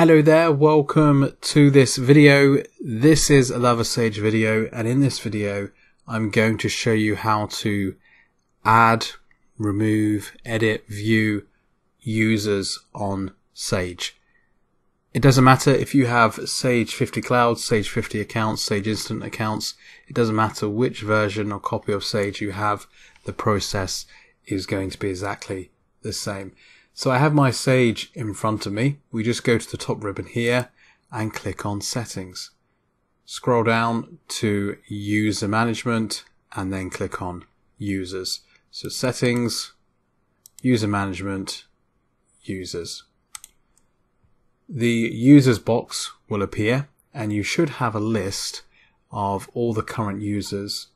Hello there, welcome to this video. This is another Sage video and in this video I'm going to show you how to add, remove, edit, view users on Sage. It doesn't matter if you have Sage 50 Cloud, Sage 50 accounts, Sage Instant accounts. It doesn't matter which version or copy of Sage you have, the process is going to be exactly the same. So I have my Sage in front of me. We just go to the top ribbon here and click on settings. Scroll down to user management and then click on users. So settings, user management, users. The users box will appear and you should have a list of all the current users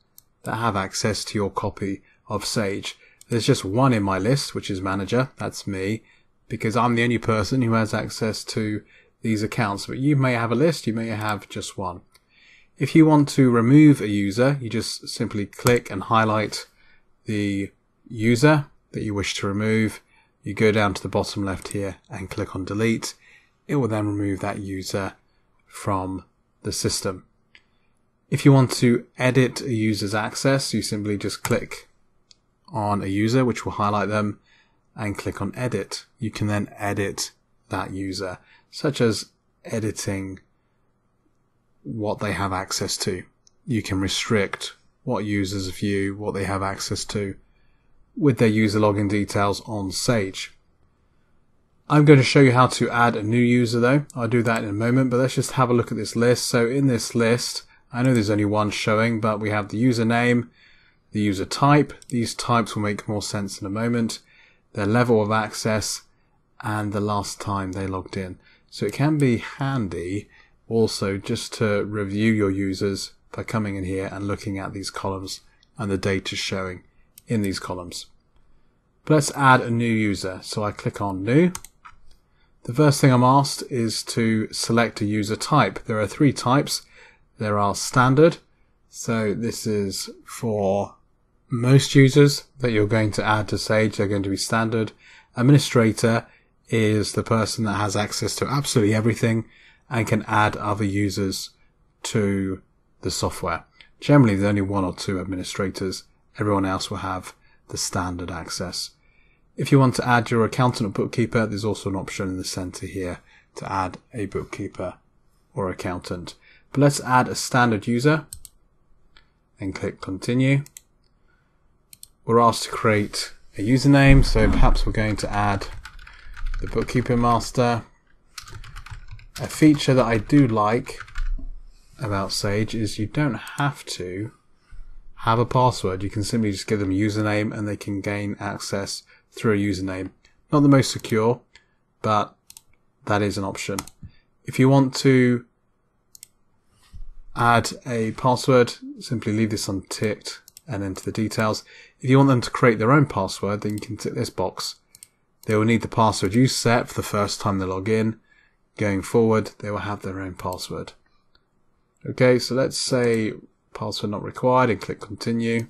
that have access to your copy of Sage. There's just one in my list, which is manager. That's me, because I'm the only person who has access to these accounts. But you may have a list, you may have just one. If you want to remove a user, you just simply click and highlight the user that you wish to remove. You go down to the bottom left here and click on delete. It will then remove that user from the system. If you want to edit a user's access, you simply just click on a user, which will highlight them, and click on edit. You can then edit that user, such as editing what they have access to. You can restrict what users view, what they have access to with their user login details on Sage. I'm going to show you how to add a new user though. I'll do that in a moment, but let's just have a look at this list. So in this list, I know there's only one showing, but we have the username, the user type. These types will make more sense in a moment. Their level of access and the last time they logged in. So it can be handy also just to review your users by coming in here and looking at these columns and the data showing in these columns. But let's add a new user. So I click on new. The first thing I'm asked is to select a user type. There are three types. There are standard. So this is for most users that you're going to add to Sage are going to be standard. Administrator is the person that has access to absolutely everything and can add other users to the software. Generally, there's only one or two administrators. Everyone else will have the standard access. If you want to add your accountant or bookkeeper, there's also an option in the center here to add a bookkeeper or accountant. But let's add a standard user and click continue we're asked to create a username, so perhaps we're going to add the bookkeeping master. A feature that I do like about Sage is you don't have to have a password. You can simply just give them a username and they can gain access through a username. Not the most secure, but that is an option. If you want to add a password, simply leave this unticked and enter the details. If you want them to create their own password, then you can tick this box. They will need the password you set for the first time they log in. Going forward, they will have their own password. Okay, so let's say password not required and click continue.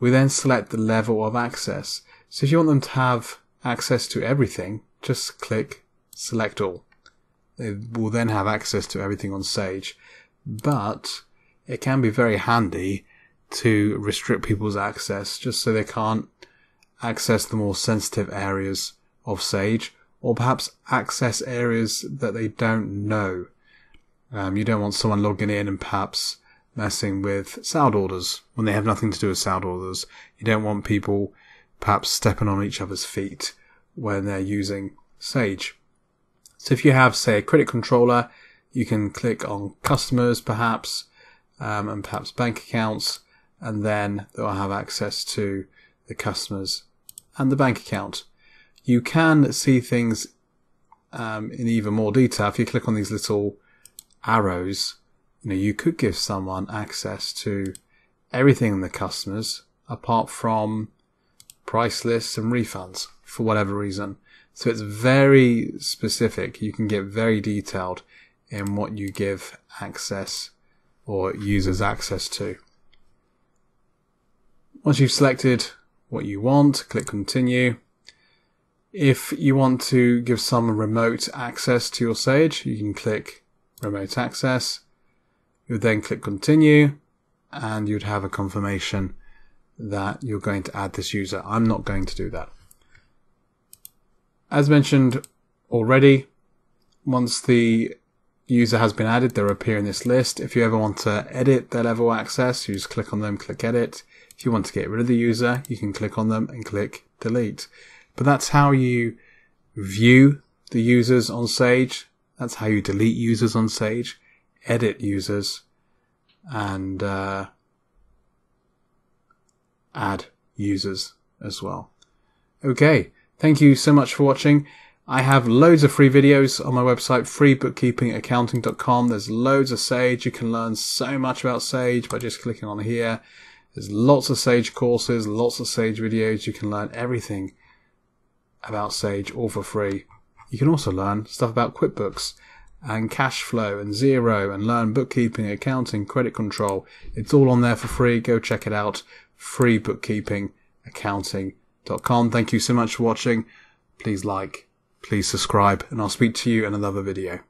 We then select the level of access. So if you want them to have access to everything, just click select all. They will then have access to everything on Sage. But it can be very handy to restrict people's access just so they can't access the more sensitive areas of Sage or perhaps access areas that they don't know. Um, you don't want someone logging in and perhaps messing with sound orders when they have nothing to do with sound orders. You don't want people perhaps stepping on each other's feet when they're using Sage. So if you have, say, a credit controller, you can click on customers perhaps, um, and perhaps bank accounts, and then they'll have access to the customers and the bank account. You can see things um, in even more detail. If you click on these little arrows, you know, you could give someone access to everything in the customers apart from price lists and refunds for whatever reason. So it's very specific. You can get very detailed in what you give access or users access to. Once you've selected what you want, click continue. If you want to give some remote access to your Sage, you can click remote access. You would then click continue and you'd have a confirmation that you're going to add this user. I'm not going to do that. As mentioned already, once the user has been added, they'll appear in this list. If you ever want to edit their level access, you just click on them, click edit. If you want to get rid of the user, you can click on them and click delete. But that's how you view the users on Sage. That's how you delete users on Sage, edit users, and uh, add users as well. Okay, thank you so much for watching. I have loads of free videos on my website, freebookkeepingaccounting.com. There's loads of Sage. You can learn so much about Sage by just clicking on here. There's lots of Sage courses, lots of Sage videos. You can learn everything about Sage all for free. You can also learn stuff about QuickBooks and cash flow and Xero and learn bookkeeping, accounting, credit control. It's all on there for free. Go check it out. freebookkeepingaccounting.com. Thank you so much for watching. Please like please subscribe, and I'll speak to you in another video.